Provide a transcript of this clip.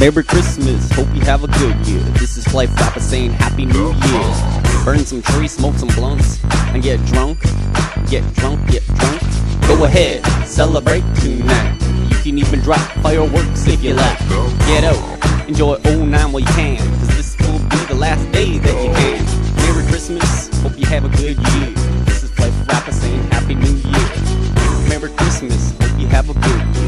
Merry Christmas, hope you have a good year. This is Flyffrapper saying Happy New Year. Burn some trees, smoke some blunts, and get drunk, get drunk, get drunk. Go ahead, celebrate tonight. You can even drop fireworks if you like. Get out, enjoy all nine while you can, cause this will be the last day that you can. Merry Christmas, hope you have a good year. This is Flight Flapper saying Happy New Year. Merry Christmas, hope you have a good year.